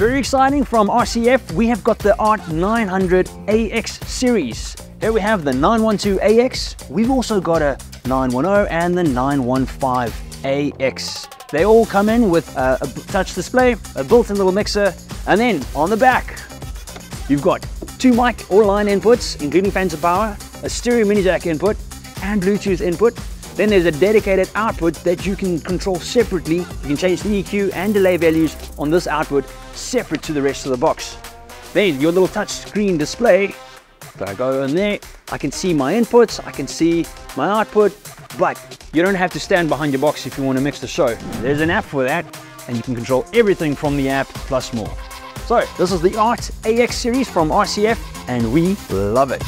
Very exciting from RCF, we have got the ART 900 AX series. Here we have the 912AX. We've also got a 910 and the 915AX. They all come in with a, a touch display, a built-in little mixer, and then on the back, you've got two mic or line inputs, including phantom power, a stereo mini jack input, and Bluetooth input. Then there's a dedicated output that you can control separately. You can change the EQ and delay values on this output separate to the rest of the box. Then your little touch screen display, if I go in there, I can see my inputs, I can see my output, but you don't have to stand behind your box if you want to mix the show. There's an app for that, and you can control everything from the app plus more. So this is the ART AX series from RCF, and we love it.